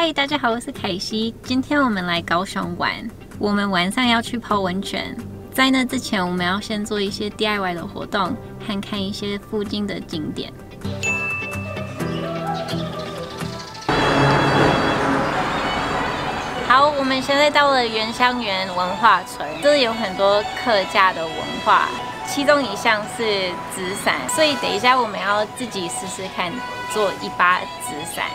嗨，大家好，我是凯西。今天我们来高雄玩，我们晚上要去泡温泉。在那之前，我们要先做一些 DIY 的活动，和看一些附近的景点。好，我们现在到了原乡园文化村，这里有很多客家的文化，其中一项是纸伞，所以等一下我们要自己试试看做一把纸伞。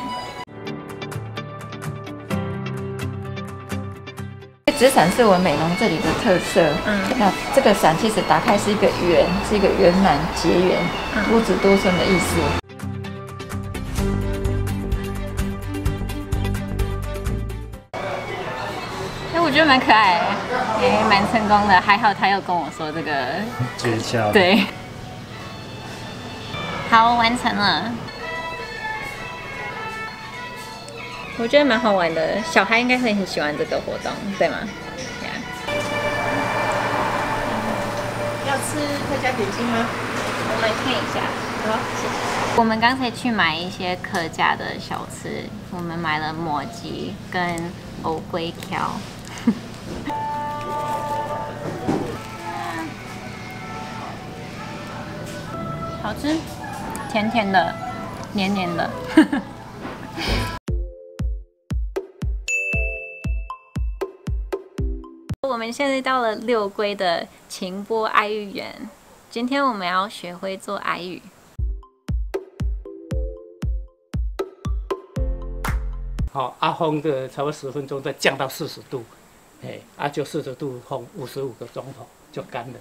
纸伞是我美容这里的特色。嗯，那这个伞其实打开是一个圆，是一个圆满结缘、多子多孙的意思。哎，我觉得蛮可爱，也蛮成功的。还好他有跟我说这个诀窍。对，好，完成了。我觉得蛮好玩的，小孩应该会很喜欢这个活动，对吗？吃客家点心吗？我们看一下。好，谢谢。我们刚才去买一些客家的小吃，我们买了抹鸡跟藕龟条。好吃，甜甜的，黏黏的。我们现在到了六龟的晴波爱玉园，今天我们要学会做爱玉。好，阿烘的差不多十分钟，再降到四十度，哎，啊就四十度烘五十五个钟头就干了。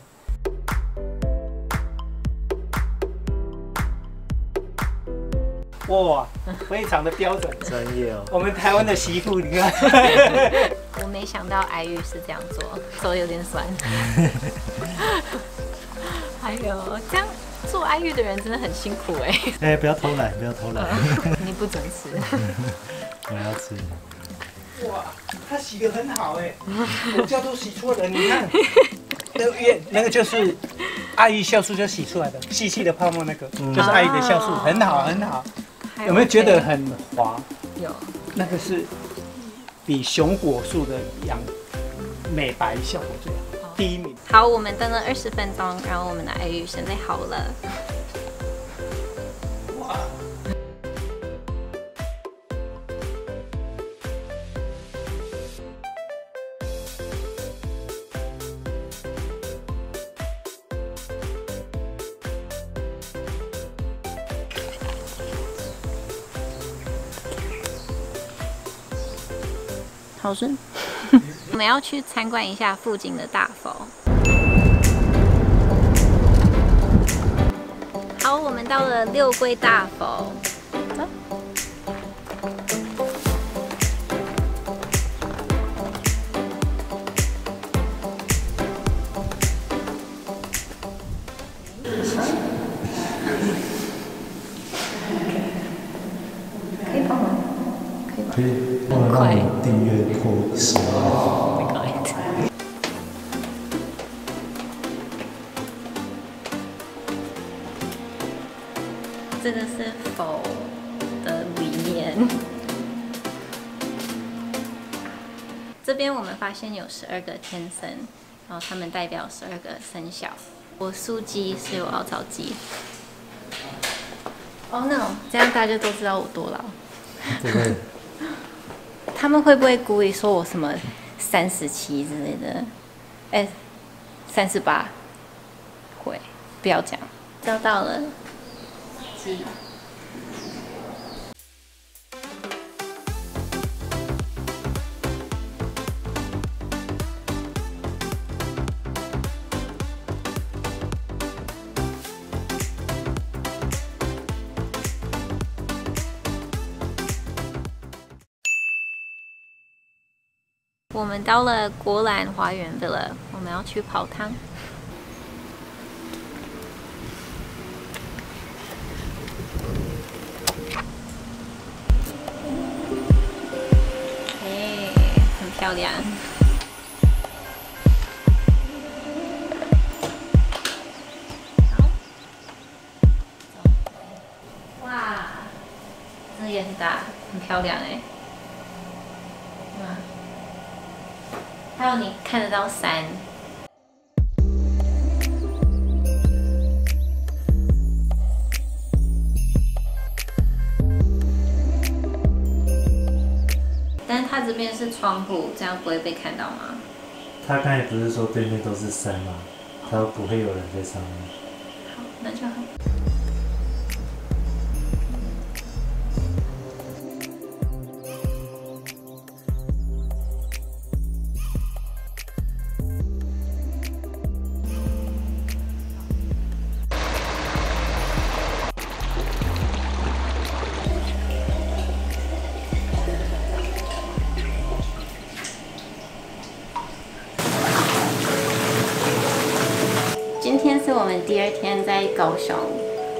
哇，非常的标准，专业哦。我们台湾的媳妇，你看。我没想到爱玉是这样做，手有点酸。还有这样做爱玉的人真的很辛苦哎。哎，不要偷懒，不要偷懒。你不准吃。我要吃。哇，他洗的很好哎，我叫都洗错了，你看。那个月，那个就是爱玉酵素就洗出来的，细细的泡沫那个，就是爱玉的酵素，很好很好。有没有觉得很滑？有。那个是比熊果树的养美白效果最好，第一名。好，我们等了二十分钟，然后我们的爱玉现在好了。好深。我们要去参观一下附近的大佛。好，我们到了六龟大佛。这个是否的里面。这边我们发现有十二个天生，然后他们代表十二个生肖。我属鸡，所以我要找鸡。哦，no，这样大家都知道我多老。对。他们会不会故意说我什么三十七之类的？哎，三十八，会，不要讲。找到了，我们到了国兰花园的了，我们要去泡汤。漂亮。哇，那也很大，很漂亮哎。还有你看得到山。它这边是窗户，这样不会被看到吗？他刚才不是说对面都是山吗？他说不会有人在上面。好，那就好。第二天在高雄，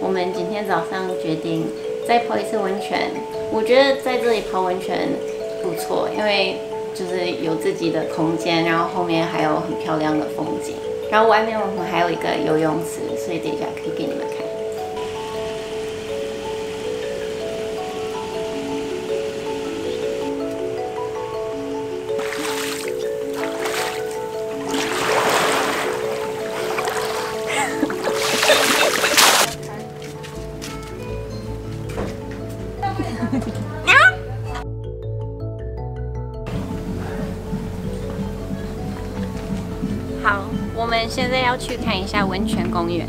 我们今天早上决定再泡一次温泉。我觉得在这里泡温泉不错，因为就是有自己的空间，然后后面还有很漂亮的风景，然后外面我们还有一个游泳池，所以等一下可以给你们们现在要去看一下温泉公园。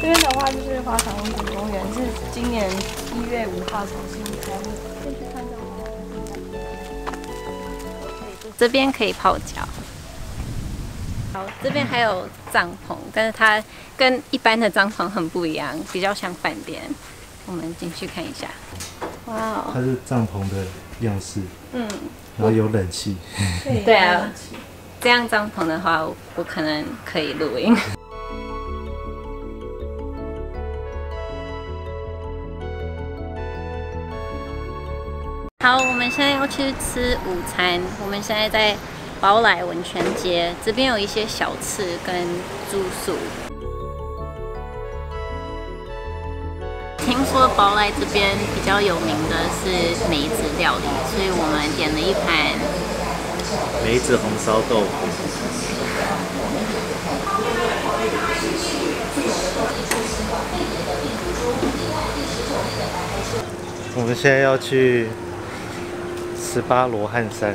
这边的话就是花场温泉公园，是今年一月五号重新开幕。这边可以泡脚。好，这边还有帐篷，但是它跟一般的帐篷很不一样，比较像饭店。我们进去看一下。哇哦，它是帐篷的样式，嗯，然后有冷气。对啊，这样帐篷的话，我可能可以露营。好，我们现在要去吃午餐。我们现在在宝来温泉街，这边有一些小吃跟住宿。听说宝来这边比较有名的是梅子料理，所以我们点了一盘梅子红烧豆腐，我们现在要去十八罗汉山，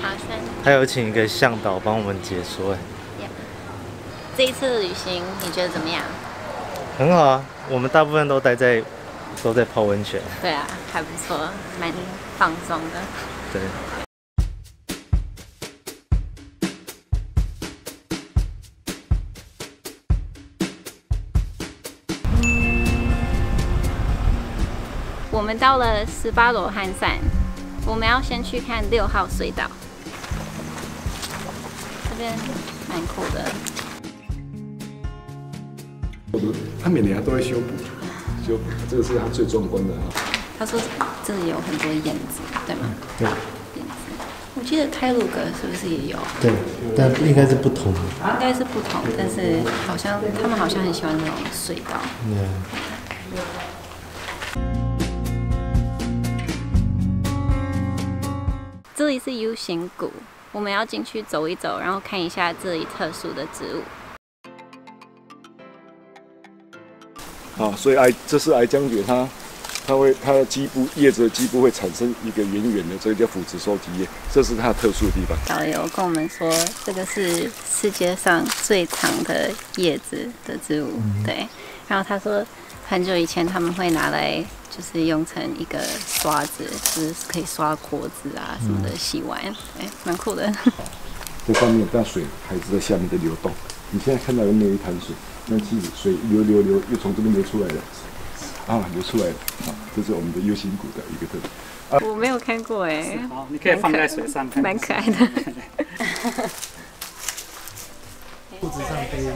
爬山。还有请一个向导帮我们解说，哎这一次的旅行你觉得怎么样？很好啊。我们大部分都待在都在泡温泉，对啊，还不错，蛮放松的。对。我们到了十八罗汉山，我们要先去看六号隧道，这边蛮酷的。他每年都会修补，修补，这个是他最壮观的啊。他说这里有很多燕子，对吗？对燕子，我记得开鲁阁是不是也有？对，但应该是不同的。应该是不同，但是好像他们好像很喜欢那种隧道。嗯，这里是 U 型谷，我们要进去走一走，然后看一下这里特殊的植物。啊，所以癌这是癌浆蕨，它它会它的基部叶子的基部会产生一个圆圆的，这个叫腐殖收集叶，这是它特殊的地方。导游跟我们说，这个是世界上最长的叶子的植物，对。然后他说，很久以前他们会拿来就是用成一个刷子，就是可以刷锅子啊什么的洗碗，哎，蛮酷的。这上面但水还是在下面在流动。你现在看到有没有一潭水？那其实水流流流又从这边流出来了，啊，流出来了啊，这是我们的 U 型骨的一个特点。我没有看过哎，好，你可以放在水上看。蛮可爱的。肚子上背一个。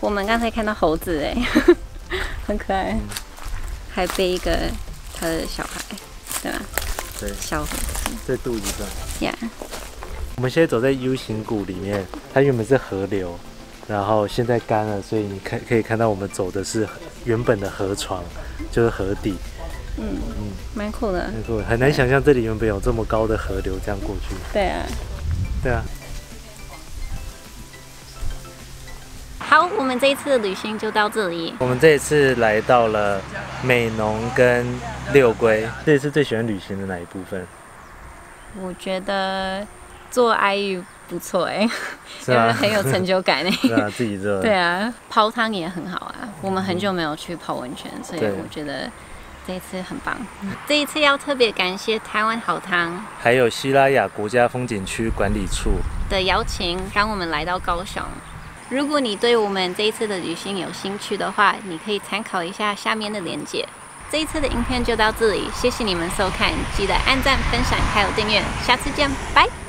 我们刚才看到猴子哎，很可爱，还背一个他的小孩，对吧？对，小猴子在肚子上。呀。我们现在走在 U 型谷里面，它原本是河流，然后现在干了，所以你看可以看到我们走的是原本的河床，就是河底。嗯嗯，蛮酷的。蛮酷的，很难想象这里原本有这么高的河流这样过去。对啊，对啊。好，我们这一次的旅行就到这里。我们这一次来到了美浓跟六龟。这一次最喜欢旅行的哪一部分？我觉得做爱玉不错哎，是啊，很有成就感哎。对啊，自己做。对啊，泡汤也很好啊。我们很久没有去泡温泉，所以我觉得这一次很棒。这一次要特别感谢台湾好汤，还有西拉雅国家风景区管理处的邀请，让我们来到高雄。如果你对我们这一次的旅行有兴趣的话，你可以参考一下下面的链接。这一次的影片就到这里，谢谢你们收看，记得按赞、分享还有订阅，下次见，拜。